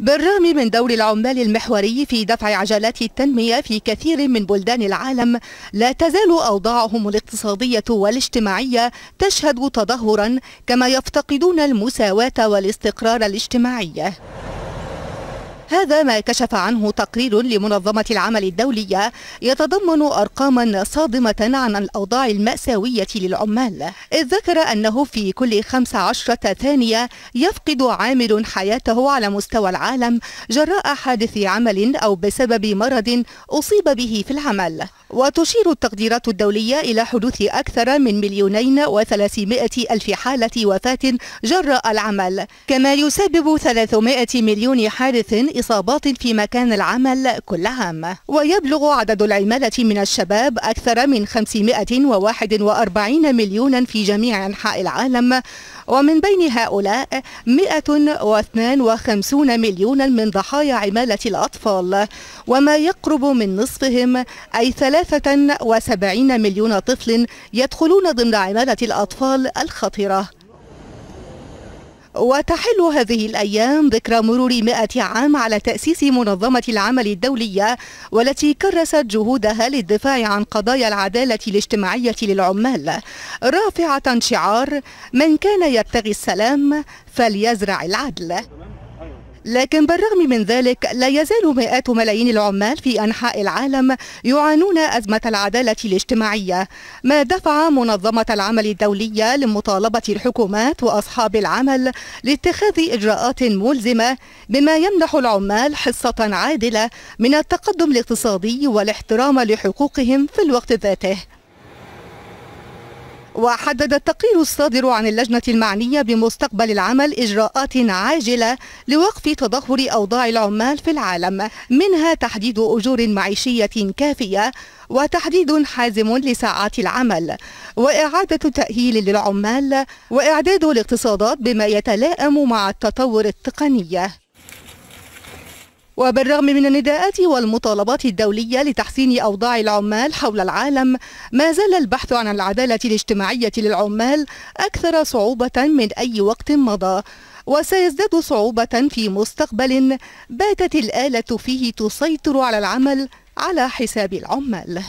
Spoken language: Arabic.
بالرغم من دور العمال المحوري في دفع عجلات التنمية في كثير من بلدان العالم لا تزال أوضاعهم الاقتصادية والاجتماعية تشهد تدهورا كما يفتقدون المساواة والاستقرار الاجتماعي. هذا ما كشف عنه تقرير لمنظمة العمل الدولية يتضمن أرقاما صادمة عن الأوضاع المأساوية للعمال. إذ ذكر أنه في كل 15 ثانية يفقد عامل حياته على مستوى العالم جراء حادث عمل أو بسبب مرض أصيب به في العمل. وتشير التقديرات الدولية إلى حدوث أكثر من مليونين وثلاثمائة ألف حالة وفاة جراء العمل. كما يسبب 300 مليون حادث إصابات في مكان العمل كل عام ويبلغ عدد العمالة من الشباب أكثر من 541 مليونا في جميع أنحاء العالم ومن بين هؤلاء 152 مليونا من ضحايا عمالة الأطفال. وما يقرب من نصفهم أي 73 مليون طفل يدخلون ضمن عمالة الأطفال الخطرة. وتحل هذه الأيام ذكرى مرور مئة عام على تأسيس منظمة العمل الدولية والتي كرست جهودها للدفاع عن قضايا العدالة الاجتماعية للعمال. رافعة شعار من كان يبتغي السلام فليزرع العدل. لكن بالرغم من ذلك لا يزال مئات ملايين العمال في أنحاء العالم يعانون أزمة العدالة الاجتماعية. ما دفع منظمة العمل الدولية لمطالبة الحكومات وأصحاب العمل لاتخاذ إجراءات ملزمة بما يمنح العمال حصة عادلة من التقدم الاقتصادي والاحترام لحقوقهم في الوقت ذاته. وحدد التقرير الصادر عن اللجنة المعنية بمستقبل العمل إجراءات عاجلة لوقف تدهور أوضاع العمال في العالم منها تحديد أجور معيشية كافية وتحديد حازم لساعات العمل وإعادة تأهيل للعمال وإعداد الاقتصادات بما يتلائم مع التطور التقني. وبالرغم من النداءات والمطالبات الدولية لتحسين أوضاع العمال حول العالم ما زال البحث عن العدالة الاجتماعية للعمال أكثر صعوبة من أي وقت مضى وسيزداد صعوبة في مستقبل باتت الآلة فيه تسيطر على العمل على حساب العمال.